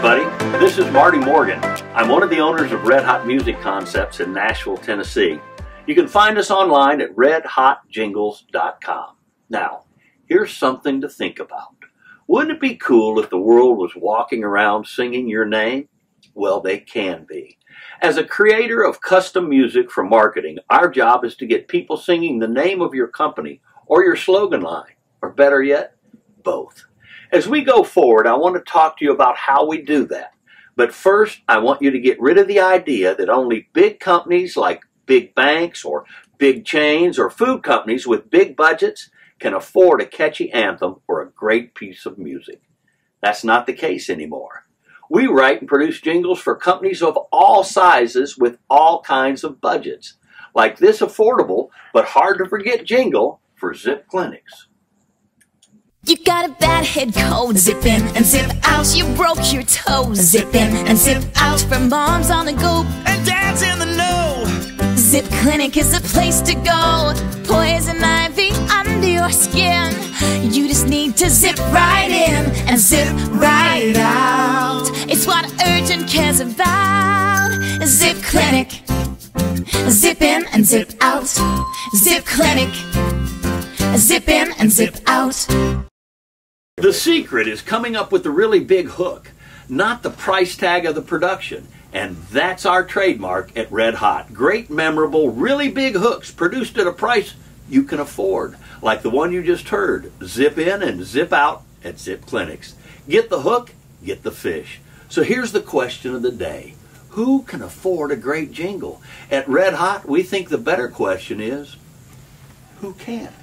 this is Marty Morgan. I'm one of the owners of Red Hot Music Concepts in Nashville, Tennessee. You can find us online at redhotjingles.com. Now, here's something to think about. Wouldn't it be cool if the world was walking around singing your name? Well, they can be. As a creator of custom music for marketing, our job is to get people singing the name of your company or your slogan line, or better yet, both. As we go forward, I want to talk to you about how we do that. But first, I want you to get rid of the idea that only big companies like big banks or big chains or food companies with big budgets can afford a catchy anthem or a great piece of music. That's not the case anymore. We write and produce jingles for companies of all sizes with all kinds of budgets, like this affordable but hard to forget jingle for Zip Clinics. You got a bad head cold, zip in and zip out. You broke your toe, zip in and zip out. For moms on the go and dads in the know. Zip Clinic is the place to go. Poison ivy under your skin. You just need to zip right in and zip right out. It's what urgent care's about. Zip Clinic. Zip in and zip out. Zip Clinic. Zip in and zip out. The secret is coming up with the really big hook, not the price tag of the production. And that's our trademark at Red Hot. Great, memorable, really big hooks produced at a price you can afford, like the one you just heard zip in and zip out at Zip Clinics. Get the hook, get the fish. So here's the question of the day Who can afford a great jingle? At Red Hot, we think the better question is who can't?